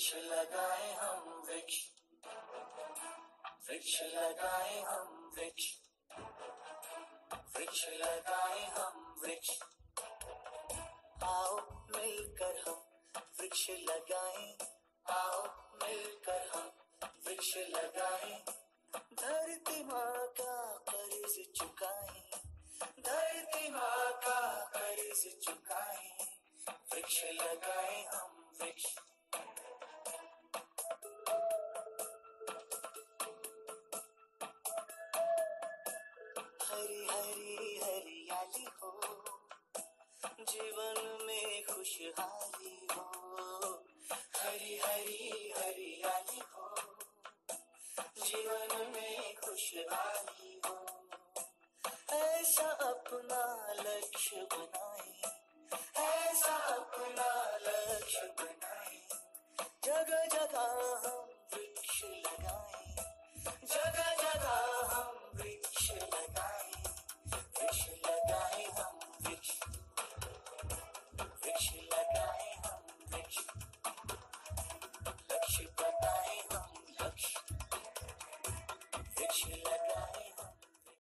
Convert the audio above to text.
वृक्ष लगाए हम वृक्ष। वृक्ष लगाए हम वृक्ष। वृक्ष लगाए हम वृक्ष। आओ मिलकर हम वृक्ष लगाएँ। आओ मिलकर हम वृक्ष लगाएँ। धरती माँ का कर्ज चुकाएँ। धरती माँ का कर्ज चुकाए। वृक्ष लगाए हम हरी हरी हरियाली हो। जीवन में खुशहाली हो। हरी हरी हरियाली हो। जीवन में खुशहाली हो। ऐसा अपना लक्ष्य बनाए। ऐसा अपना लक्ष्य बनाए। जगह जगह कृष्ण लगाए